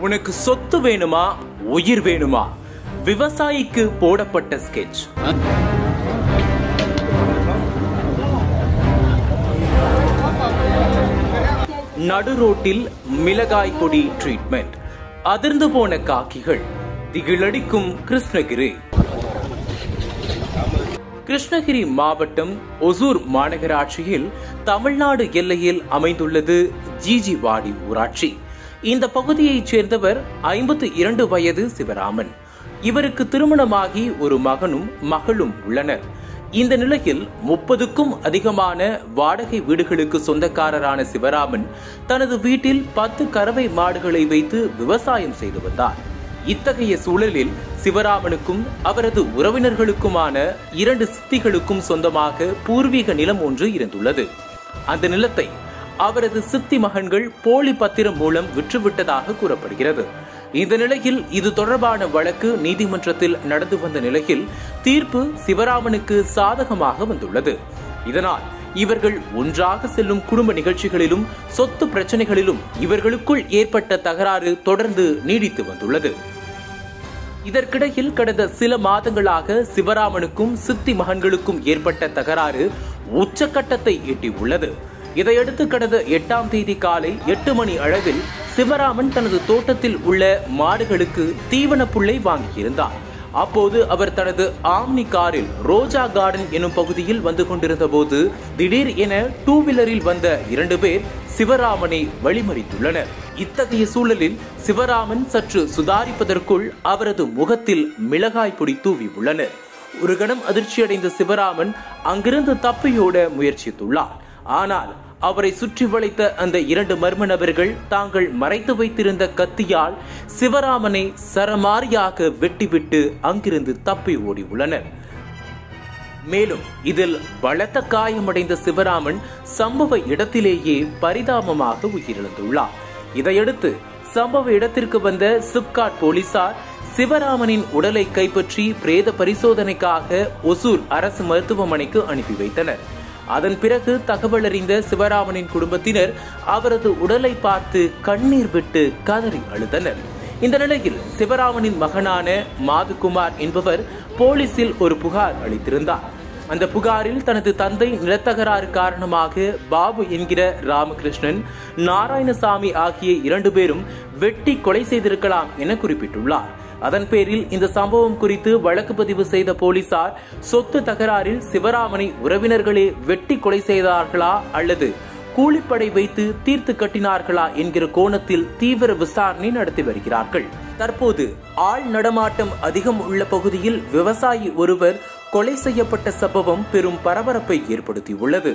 உனக்கு சொத்து வேணுமா உயிர் வேணுமா? விவசாயிக்கு போடப்பட்ட ஸ்கெட்ச் நடு ரோட்டில் மிளகாய் பொடி ட்ரீட்மெண்ட் அதிர்ந்து போன காக்கிகள் திகிலடிக்கும் கிருஷ்ணகிரி. கிருஷ்ணகிரி மாவட்டம் ஒசூர் மாநகராட்சியில் தமிழ்நாடு எல்லையில் அமைந்துள்ளது ஜிஜிவாடி ஊராட்சி. இந்த பகுதியைச் சேர்ந்தவர் ஐம்பத்து இரண்டு வயது சிவராமன். இவருக்கு திருமணமாகி ஒரு மகனும் மகளும் உள்ளனர். இந்த நிலையில் முப்பதுக்கும் அதிகமான வாடகை வீடுகளுக்கு சொந்தக்காரரான சிவராமன் தனது வீட்டில் பத்து கறவை மாடுகளை வைத்து விவசாயம் செய்து வந்தார். இத்தகைய சூழலில் சிவராமனுக்கும் அவரது உறவினர்களுக்குமான இரண்டு சித்திகளுக்கும் சொந்தமாக பூர்வீக நிலம் ஒன்று இருந்துள்ளது. அந்த நிலத்தை அவரது சித்தி மகன்கள் போலி பத்திரம் மூலம் விற்றுவிட்டதாக கூறப்படுகிறது. இந்த நிலையில் இது தொடர்பான வழக்கு நீதிமன்றத்தில் நடந்து வந்த நிலையில் தீர்ப்பு சிவராமனுக்கு சாதகமாக வந்துள்ளது. இதனால் இவர்கள் ஒன்றாக செல்லும் குடும்ப நிகழ்ச்சிகளிலும் சொத்து பிரச்சனைகளிலும் இவர்களுக்குள் ஏற்பட்ட தகராறு தொடர்ந்து நீடித்து வந்துள்ளது. இதற்கிடையில் கடந்த சில மாதங்களாக சிவராமனுக்கும் சித்தி மகன்களுக்கும் ஏற்பட்ட தகராறு உச்சக்கட்டத்தை எட்டியுள்ளது. இதையடுத்து கடந்த எட்டாம் தேதி காலை எட்டு மணி அளவில் சிவராமன் தனது தோட்டத்தில் உள்ள மாடுகளுக்கு தீவன புல்லை வாங்கியிருந்தார். அப்போது அவர் தனது ஆம்னி காரில் ரோஜா கார்டன் எனும் பகுதியில் வந்து கொண்டிருந்த போது திடீர் என டூ வீலரில் வந்த இரண்டு பேர் சிவராமனை வழிமறித்துள்ளனர். இத்தகைய சூழலில் சிவராமன் சற்று சுதாரிப்பதற்குள் அவரது முகத்தில் மிளகாய் பொடி தூவி உள்ளனர். ஒரு கணம் அதிர்ச்சியடைந்த சிவராமன் அங்கிருந்து தப்பியோட முயற்சித்துள்ளார். ஆனால் அவரை சுற்றி வளைத்த அந்த இரண்டு மர்ம நபர்கள் தாங்கள் மறைத்து வைத்திருந்த கத்தியால் சிவராமனை சரமாரியாக வெட்டிவிட்டு அங்கிருந்து தப்பி ஓடி உள்ளனர். மேலும் இதில் பலத்த காயமடைந்த சிவராமன் சம்பவ இடத்திலேயே பரிதாபமாக உயிரிழந்துள்ளார். இதையடுத்து சம்பவ இடத்திற்கு வந்த சிப்காட் போலீசார் சிவராமனின் உடலை கைப்பற்றி பிரேத பரிசோதனைக்காக ஒசூர் அரசு மருத்துவமனைக்கு அனுப்பி வைத்தனர். அதன் பிறகு தகவல் அறிந்த சிவராமனின் குடும்பத்தினர் அவரது உடலை பார்த்து கண்ணீர் விட்டு கதறி அழுதனர். இந்த நிலையில் சிவராமனின் மகனான மாதுகுமார் என்பவர் போலீசில் ஒரு புகார் அளித்திருந்தார். அந்த புகாரில் தனது தந்தை நிலத்தகராறு காரணமாக பாபு என்கிற ராமகிருஷ்ணன் நாராயணசாமி ஆகிய இரண்டு பேரும் வெட்டி கொலை செய்திருக்கலாம் என குறிப்பிட்டுள்ளார். அதன் பேரில் இந்த சம்பவம் குறித்து வழக்கு பதிவு செய்த போலீசார் சொத்து தகராறில் சிவராமனை உறவினர்களே வெட்டி கொலை செய்தார்களா அல்லது கூலிப்படை வைத்து தீர்த்து கட்டினார்களா என்கிற கோணத்தில் தீவிர விசாரணை நடத்தி வருகிறார்கள். தற்போது ஆள் நடமாட்டம் அதிகம் உள்ள பகுதியில் விவசாயி ஒருவர் கொலை செய்யப்பட்ட சம்பவம் பெரும் பரபரப்பை ஏற்படுத்தியுள்ளது.